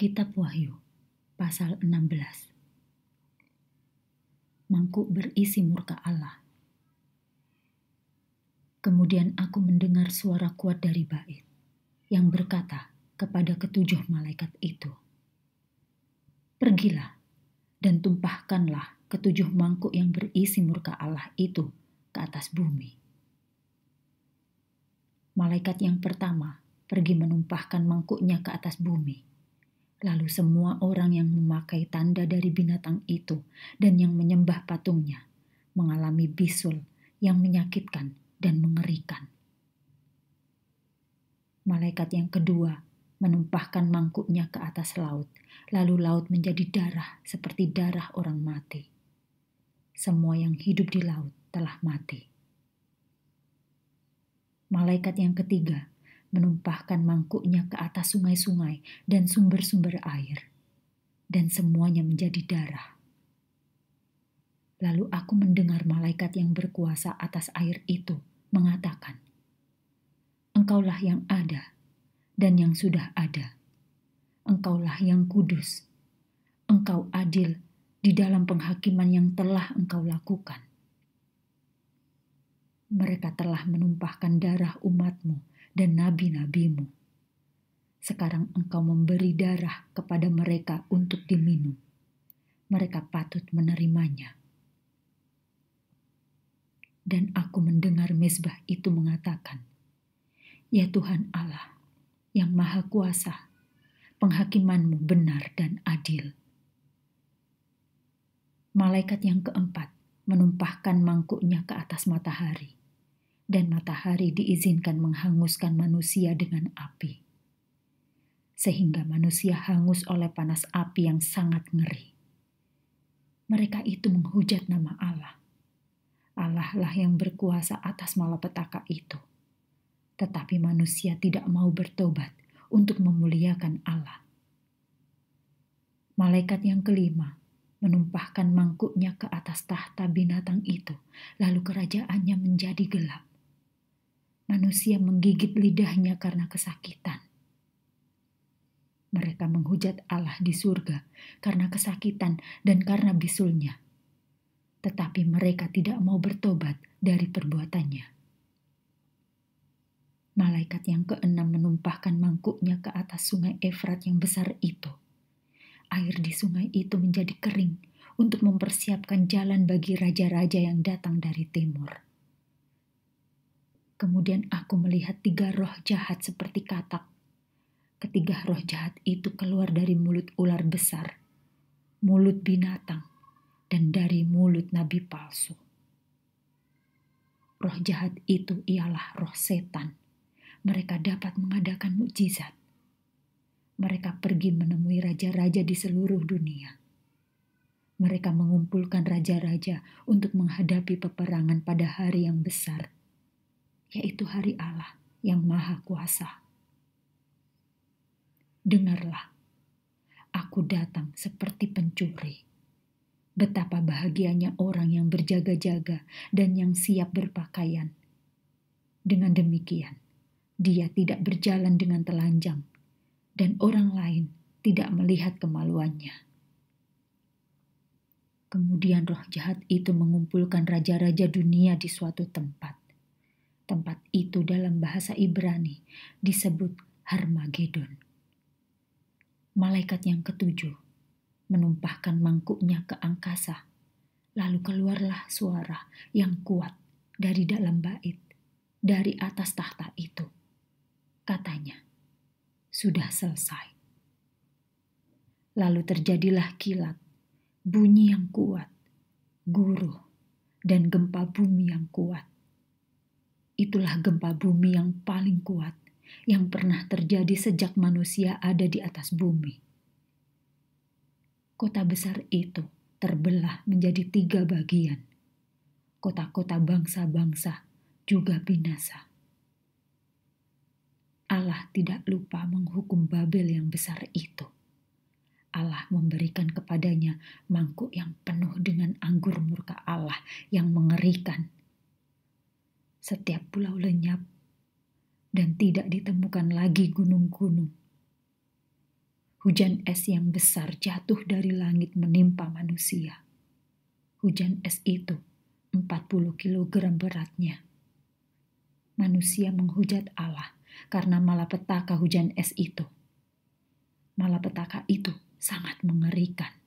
Kitab Wahyu, pasal 16. Mangkuk berisi murka Allah. Kemudian aku mendengar suara kuat dari bait yang berkata kepada ketujuh malaikat itu, Pergilah dan tumpahkanlah ketujuh mangkuk yang berisi murka Allah itu ke atas bumi. Malaikat yang pertama pergi menumpahkan mangkuknya ke atas bumi. Lalu semua orang yang memakai tanda dari binatang itu dan yang menyembah patungnya mengalami bisul yang menyakitkan dan mengerikan. Malaikat yang kedua menumpahkan mangkuknya ke atas laut, lalu laut menjadi darah seperti darah orang mati. Semua yang hidup di laut telah mati. Malaikat yang ketiga menumpahkan mangkuknya ke atas sungai-sungai dan sumber-sumber air, dan semuanya menjadi darah. Lalu aku mendengar malaikat yang berkuasa atas air itu mengatakan, "Engkaulah yang ada dan yang sudah ada. Engkaulah yang kudus. Engkau adil di dalam penghakiman yang telah engkau lakukan." Mereka telah menumpahkan darah umatmu dan nabi-nabimu. Sekarang engkau memberi darah kepada mereka untuk diminum. Mereka patut menerimanya. Dan aku mendengar mesbah itu mengatakan, Ya Tuhan Allah, yang maha kuasa, penghakimanmu benar dan adil. Malaikat yang keempat menumpahkan mangkuknya ke atas matahari dan matahari diizinkan menghanguskan manusia dengan api. Sehingga manusia hangus oleh panas api yang sangat ngeri. Mereka itu menghujat nama Allah. Allah lah yang berkuasa atas malapetaka itu. Tetapi manusia tidak mau bertobat untuk memuliakan Allah. Malaikat yang kelima menumpahkan mangkuknya ke atas tahta binatang itu, lalu kerajaannya menjadi gelap manusia menggigit lidahnya karena kesakitan. Mereka menghujat Allah di surga karena kesakitan dan karena bisulnya. Tetapi mereka tidak mau bertobat dari perbuatannya. Malaikat yang keenam menumpahkan mangkuknya ke atas sungai Efrat yang besar itu. Air di sungai itu menjadi kering untuk mempersiapkan jalan bagi raja-raja yang datang dari timur Kemudian aku melihat tiga roh jahat seperti katak. Ketiga roh jahat itu keluar dari mulut ular besar, mulut binatang, dan dari mulut nabi palsu. Roh jahat itu ialah roh setan. Mereka dapat mengadakan mukjizat. Mereka pergi menemui raja-raja di seluruh dunia. Mereka mengumpulkan raja-raja untuk menghadapi peperangan pada hari yang besar yaitu hari Allah yang Maha Kuasa. Dengarlah, aku datang seperti pencuri. Betapa bahagianya orang yang berjaga-jaga dan yang siap berpakaian. Dengan demikian, dia tidak berjalan dengan telanjang, dan orang lain tidak melihat kemaluannya. Kemudian roh jahat itu mengumpulkan raja-raja dunia di suatu tempat Tempat itu dalam bahasa Ibrani disebut Harmagedon. Malaikat yang ketujuh menumpahkan mangkuknya ke angkasa, lalu keluarlah suara yang kuat dari dalam bait, dari atas tahta itu. Katanya, sudah selesai. Lalu terjadilah kilat, bunyi yang kuat, guru, dan gempa bumi yang kuat Itulah gempa bumi yang paling kuat yang pernah terjadi sejak manusia ada di atas bumi. Kota besar itu terbelah menjadi tiga bagian. Kota-kota bangsa-bangsa juga binasa. Allah tidak lupa menghukum Babel yang besar itu. Allah memberikan kepadanya mangkuk yang penuh dengan anggur murka Allah yang mengerikan setiap pulau lenyap dan tidak ditemukan lagi gunung-gunung. Hujan es yang besar jatuh dari langit menimpa manusia. Hujan es itu 40 kg beratnya. Manusia menghujat Allah karena malapetaka hujan es itu. Malapetaka itu sangat mengerikan.